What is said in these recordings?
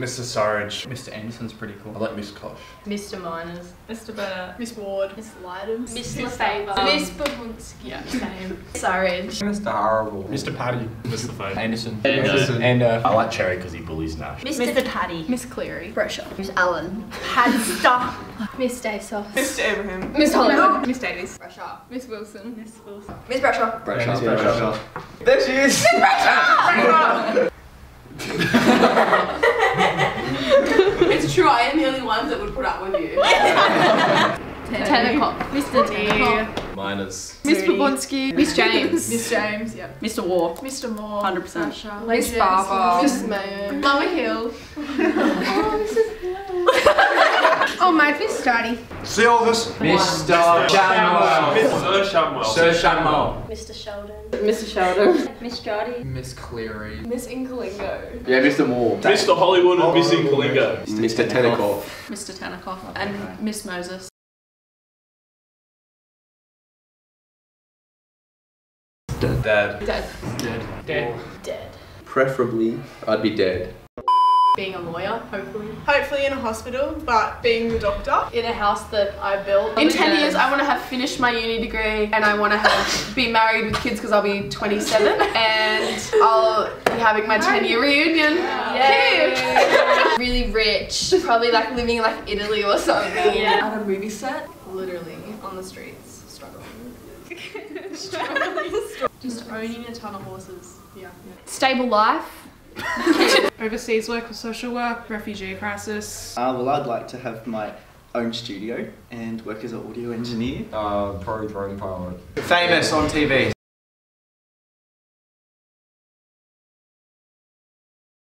Mr. Surridge. Mr. Anderson's pretty cool. I like Miss Kosh. Mr. Miners. Mr. Bennett. Miss Ward. Miss Lydon. Miss Lefavour. Um, Miss Babunski. Yeah. Same. Surridge. Mr. Horrible. Mr. Paddy. Mr. Fade. Anderson. Anderson. And uh, I like Cherry because he bullies Nash. Mr. Paddy. Miss Cleary. Brescia. Miss Allen. Hadster. Miss Daysoft. Mr. Abraham. Miss Hollywood. Miss Davies. Brescia. Miss Wilson. Miss Wilson. Miss Brescia. Bradshaw. Bradshaw. There she is. It's true, I am the only ones that would put up with you. Ten o'clock. Mr. D. Miners. Miss Babunski. Miss James. Miss James. Yep. Mr. War. Mr. Moore. 100%. Miss Barber. Miss Mayo. Mama Hill. Oh, my Miss Study. See all this? Mr. Shamwell. Mr. Shamwell. Sir Shamwell. Mr. Sheldon. Mr. Sheldon. Miss Jody. Miss Cleary. Miss Inkalingo. Yeah, Mr. Moore. Mr. Hollywood and Miss Inkalingo. Mr. Tenikoff. Mr. Tanikoff. And Miss Moses. Dad. Dead. Dead. Dead. Preferably, I'd be dead. Being a lawyer, hopefully. Hopefully in a hospital, but being the doctor. In a house that I built. In 10 years, I want to have finished my uni degree and I want to have be married with kids because I'll be 27 and I'll be having my 10 year reunion. Yay! really rich. Probably like living in like Italy or something. Yeah. At a movie set, literally on the streets, struggling. struggling. Just owning a ton of horses. Yeah. Stable life. Overseas work or social work, refugee crisis. Uh, well, I'd like to have my own studio and work as an audio engineer. Uh, pro drone pilot. Famous on TV.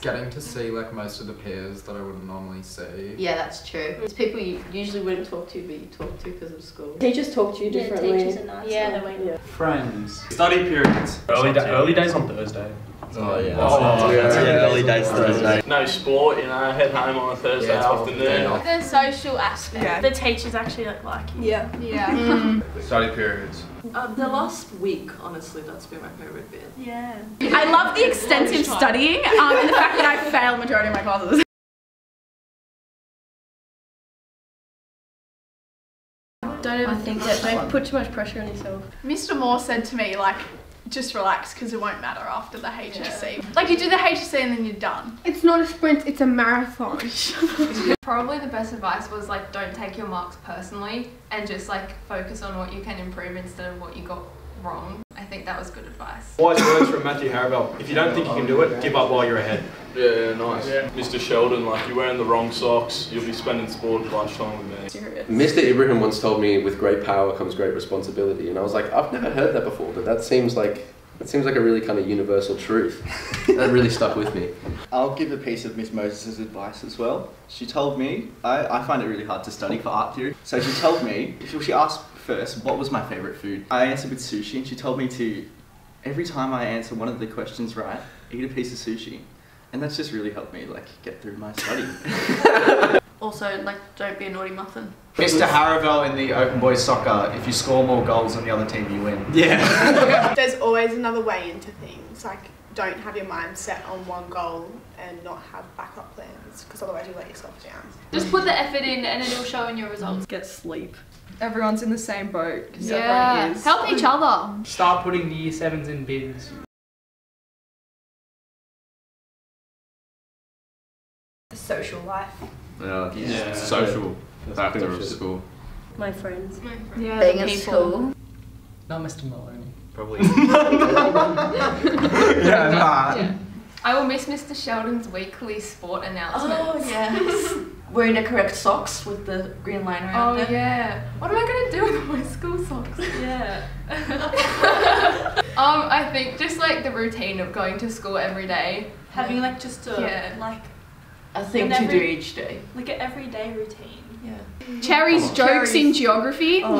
Getting to see like most of the peers that I wouldn't normally see. Yeah, that's true. It's people you usually wouldn't talk to, but you talk to because of school. Teachers talk to you differently. Yeah, teachers are nice. Yeah, the way you. Friends. Study periods. Early, da- early days on Thursday. Oh, yeah. Oh, That's- yeah. yeah, early days Thursday. No sport, you know, head home on a Thursday Yeah, afternoon. The social aspect. Yeah. The teachers actually like like you. Yeah. Yeah. Study periods. Um, the last week, honestly, that's been my favourite bit. yeah. I love the extensive studying um, and the fact that I fail the majority of my classes. Don't ever think that. Don't put too much pressure on yourself. Mr. Moore said to me, like, just relax because it won't matter after the HSC. Like, you do the HSC and then you're done. It's not a sprint, it's a marathon. Probably the best advice was like don't take your marks personally and just like focus on what you can improve instead of what you got wrong. I think that was good advice. Wise words from Matthew Harabell. If you don't think you can do it, give up while you're ahead. Yeah, nice. Mr. Sheldon, like you're wearing the wrong socks, you'll be spending sport at lunchtime with me. Serious. Mr. Ibrahim once told me, "With great power comes great responsibility," and I was like, "I've never heard that before, but that seems like that seems like a really kind of universal truth." that really stuck with me. I'll give a piece of Miss Moses' advice as well. She told me, I, I find it really hard to study for art theory, so she told me, she she asked first what was my favourite food. I answered with sushi, and she told me to, every time I answer one of the questions right, eat a piece of sushi. And that's just really helped me like get through my study. Also, like, don't be a naughty muffin. Mr. Haravel in the Open Boys Soccer. If you score more goals than the other team, you win. Yeah. There's always another way into things. Like, don't have your mind set on one goal and not have backup plans because otherwise you let yourself down. Just put the effort in and it'll show in your results. Get sleep. Everyone's in the same boat. Yeah. is. Help each other. Start putting the year sevens in bins. The social life. Yeah, Yeah. social factor of school. My friends. Yeah. Being at school. Not Mr. Maloney. Probably. yeah, nah. Yeah. I will miss Mr. Sheldon's weekly sport announcements. Oh, yes. Wearing the correct socks with the green line around Oh it. yeah. What am I gonna do with my school socks? Yeah. um, I think just like the routine of going to school every day. Having like just a Yeah. like a thing And to do each day. Like an everyday routine. Yeah. Cherry's jokes in geography. Oh,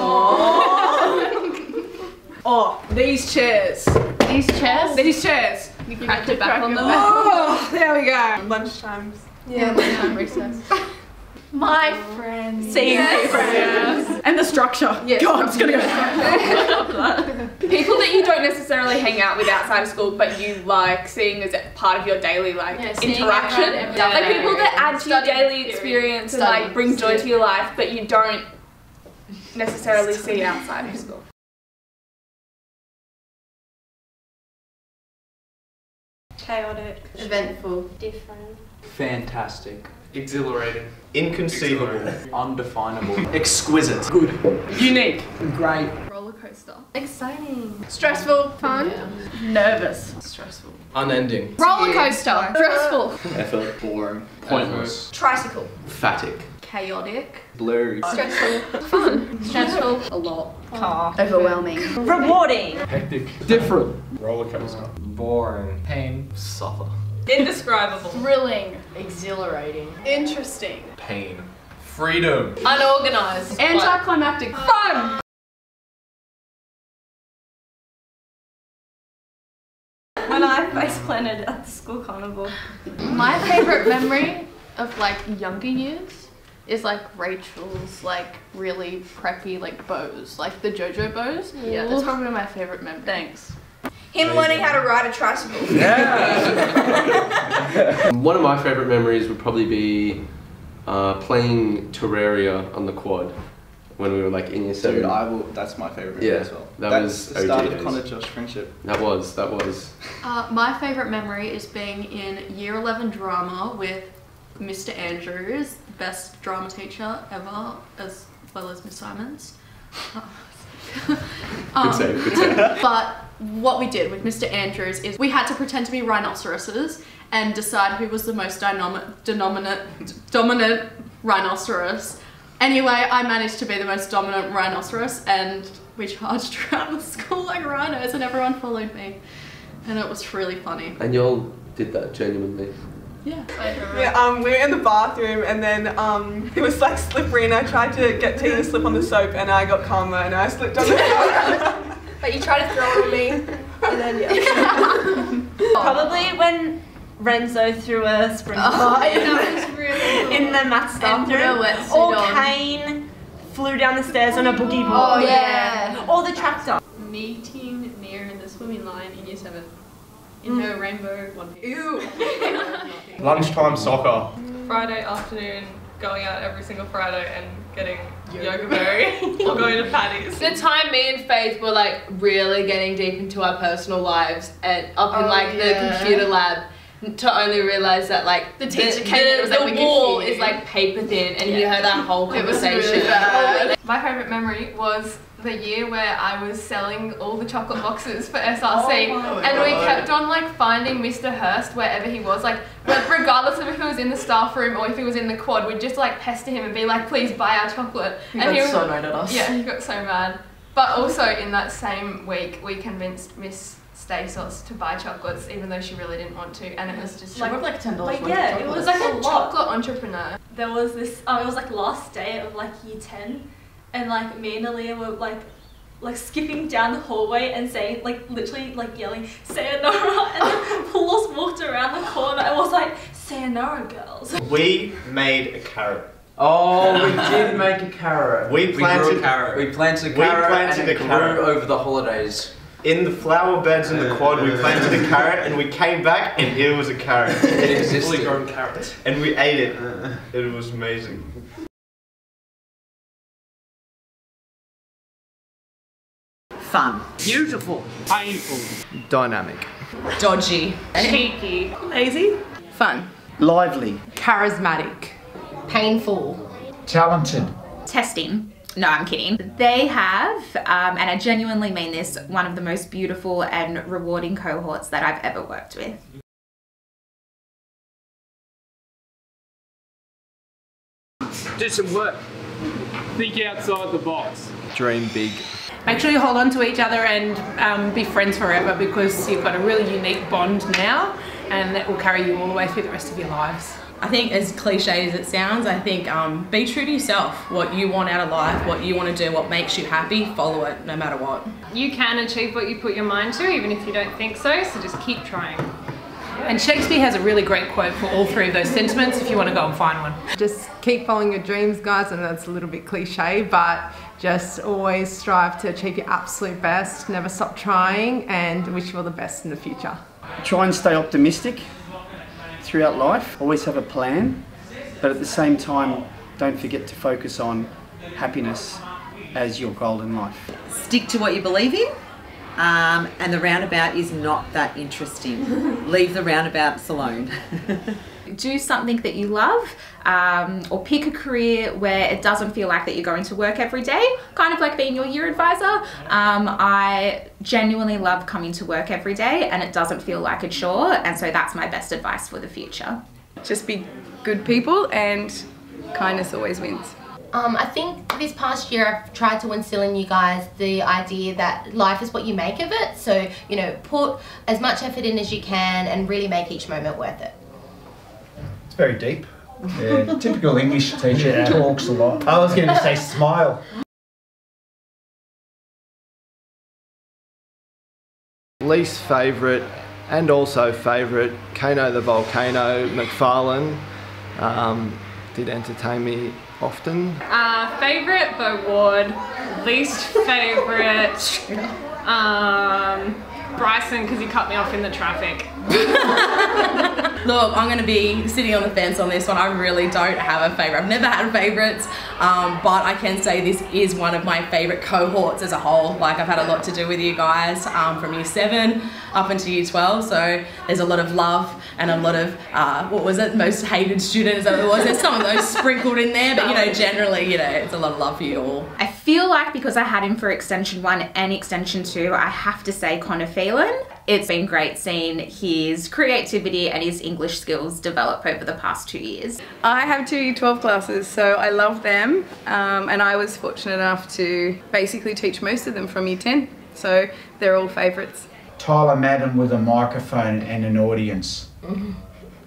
oh, these chairs. These chairs. These chairs. You cracked it back on them. Oh, there we go. Lunchtimes. Yeah, lunchtime recess. My friends. Seeing Yes. people. Yes. And the structure. Yes. God, I'm just gonna go. People that you don't necessarily hang out with outside of school, but you like seeing as part of your daily like Yeah, interaction. everyone Like day. people that add to your daily period. experience and like bring joy to your life, but you don't necessarily see outside of school. Chaotic. Eventful. Different. Fantastic. Exhilarating. Inconceivable. Undefinable. Exquisite. Good. Unique. Great. Roller coaster. Exciting. Stressful. Fun. Nervous. Stressful. Unending. Roller coaster. Stressful. Effort. Boring. Pointless. Tricycle. Fatic. Chaotic. Blurry. Stressful. Fun. Stressful. A lot. Car. Overwhelming. Rewarding. Hectic. Different. Roller coaster. Boring. Pain. Suffer. Indescribable. Thrilling. Exhilarating. Interesting. Pain. Freedom. Unorganized. Anticlimactic. Fun. When I face planted at the school carnival. My favorite memory of like younger years is like Rachel's like really preppy like bows, like the JoJo bows. Yeah, that's probably my favorite memory. Thanks. Him learning how to ride a tricycle. Yeah. One of my favourite memories would probably be uh, playing Terraria on the quad when we were like in year seven. Dude, I will. That's my favorite Yeah, as well. that that's was the start OG of Connor. Josh friendship. That was that was. Uh, my favorite memory is being in year 11 drama with Mr. Andrews, best drama teacher ever, as well as Miss Simons. Good save, good save. But what we did with Mr. Andrews is we had to pretend to be rhinoceroses and decide who was the most dynamic, denominant, dominant rhinoceros. Anyway, I managed to be the most dominant rhinoceros and we charged around the school like rhinos and everyone followed me. And it was really funny. And y'all did that genuinely. Yeah. Yeah, um, we were in the bathroom and then um, it was like slippery and I tried to get Tina to slip on the soap and I got karma and I slipped on the soap. But you try to throw it on me. And then yeah. Probably when Renzo threw a sprinkler Oh, in, that was really in the math staff And room. Or on. Kane flew down the stairs on a boogie board. Oh, yeah. Or the tractor. Meeting Nia in the swimming line in year seven. In mm. her rainbow one piece. Ew. Lunchtime soccer. Friday afternoon, going out every single Friday and getting yoga berry or going to Patty's. The time me and Faith were like really getting deep into our personal lives and up in Oh, like yeah. the computer lab to only realize that like The teacher came in and was the, like, "We the can wall is like paper thin and you Yeah. heard our whole It was conversation. really bad. Oh, my favourite memory was the year where I was selling all the chocolate boxes for SRC, Oh and we kept on like finding Mr. Hurst wherever he was, like regardless of if he was in the staff room or if he was in the quad, we'd just like pester him and be like, "Please buy our chocolate." He and got was- so mad at us. Yeah, he got so mad. But also in that same week, we convinced Miss Stasos to buy chocolates, even though she really didn't want to, and it was just She bought, like, $10 Like yeah, it was like a a lot. chocolate entrepreneur. there was this um, it was like last day of like year 10 and like me and Aaliyah were like like skipping down the hallway and saying like literally like yelling sayonara and then Paulos walked around the corner and was like sayonara girls We made a carrot. Oh, we did make a carrot. We planted grew a carrot. We planted a carrot We carrot planted and it a carrot. grew over the holidays. In the flower beds in the quad, we planted a carrot and we came back and it was a carrot. It existed. Fully grown carrot. And we ate it. Uh-huh. It was amazing. Fun. Beautiful. Painful. Dynamic. Dodgy. Cheeky. Lazy. Fun. Lively. Charismatic. Painful. Talented. Testing. No, I'm kidding. They have, um, and I genuinely mean this, one of the most beautiful and rewarding cohorts that I've ever worked with. Do some work. Think outside the box. Dream big. Make sure you hold on to each other and um, be friends forever because you've got a really unique bond now and that will carry you all the way through the rest of your lives. I think as cliche as it sounds, I think um, be true to yourself. What you want out of life, what you want to do, what makes you happy, follow it no matter what. You can achieve what you put your mind to, even if you don't think so, so just keep trying. And Shakespeare has a really great quote for all three of those sentiments if you want to go and find one. Just keep following your dreams, guys. and that's a little bit cliche, but just always strive to achieve your absolute best. Never stop trying, and wish you all the best in the future. Try and stay optimistic throughout life. Always have a plan, but at the same time, don't forget to focus on happiness as your goal in life. Stick to what you believe in. Um, and the roundabout is not that interesting. Leave the roundabouts alone. do something that you love um, or pick a career where it doesn't feel like that you're going to work every day kind of like being your year advisor um, i genuinely love coming to work every day and it doesn't feel like a chore and so that's my best advice for the future just be good people and kindness always wins um, I think this past year I've tried to instill in you guys the idea that life is what you make of it. So, you know, put as much effort in as you can and really make each moment worth it. It's very deep. Yeah, typical English teacher Yeah. talks a lot. I was going to say smile. Least favourite and also favourite, Kano the Volcano, McFarlane, um, did entertain me often. Uh, favorite Bo Ward, least favorite um, Bryson because he cut me off in the traffic. Look, I'm going to be sitting on the fence on this one. I really don't have a favourite. I've never had favourites, um, but I can say this is one of my favourite cohorts as a whole. Like, I've had a lot to do with you guys um, from year 7 up into year 12, so there's a lot of love and a lot of, uh, what was it, most hated student, is that what it was? There's some of those sprinkled in there, but you know, generally, you know, it's a lot of love for you all. I feel like because I had him for extension one and extension two, I have to say Connor Phelan. It's been great seeing his creativity and his English skills develop over the past two years. I have two Year 12 classes, so I love them. Um, and I was fortunate enough to basically teach most of them from Year 10. So they're all favourites. Tyler Madden with a microphone and an audience.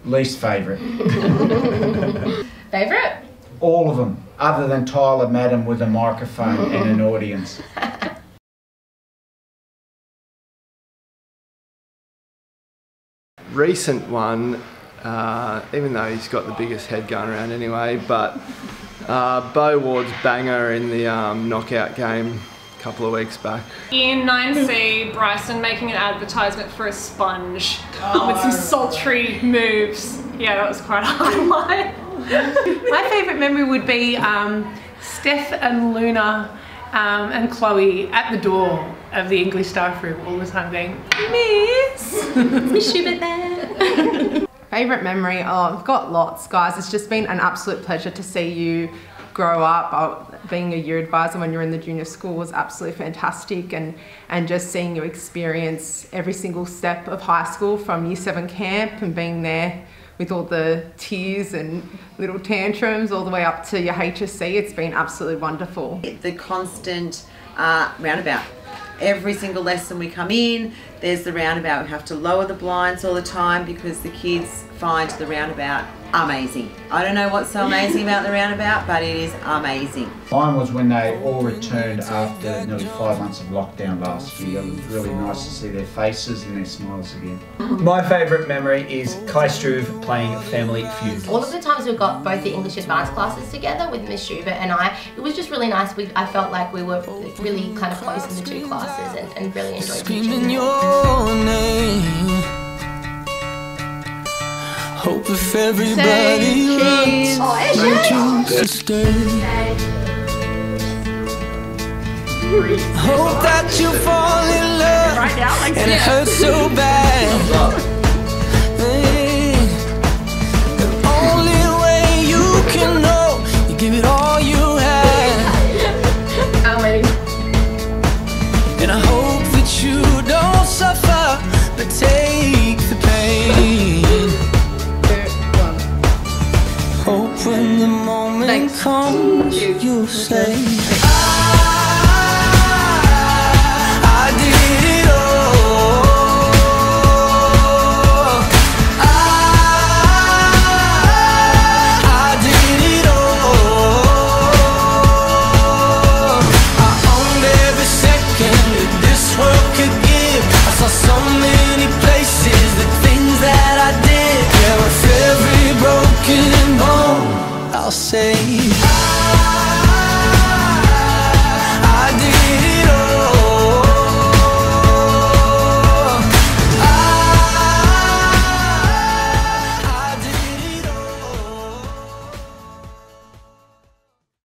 Least favourite. Favorite? All of them, other than Tyler Madden with a microphone and an audience. Recent one, uh, even though he's got the biggest head going around anyway, but uh, Bo Ward's banger in the um, knockout game a couple of weeks back. In 9C, Bryson making an advertisement for a sponge with some sultry moves. Yeah, that was quite a highlight. My favourite memory would be um, Steph and Luna um, and Chloe at the door of the English staff room all the time going, Miss! You were there. Favourite memory? Oh, I've got lots, guys. It's just been an absolute pleasure to see you grow up. Uh, being a year advisor when you're in the junior school was absolutely fantastic, and and just seeing you experience every single step of high school from year seven camp and being there with all the tears and little tantrums all the way up to your HSC. It's been absolutely wonderful. The constant uh, roundabout. Every single lesson we come in, there's the roundabout. We have to lower the blinds all the time because the kids find the roundabout amazing. I don't know what's so amazing about the roundabout, but it is amazing. Mine was when they all returned after nearly five months of lockdown last year. It was really nice to see their faces and their smiles again. My favourite memory is Kai Struve playing Family Feud. All of the times we got both the English advanced classes together with Miss Schubert and I, it was just really nice. We, I felt like we were really kind of close in the two classes and, and really enjoyed teaching. Your name. Hope if everybody runs, Oh, hey, you choose to stay. Hope that you fall in love, and it hurts so bad.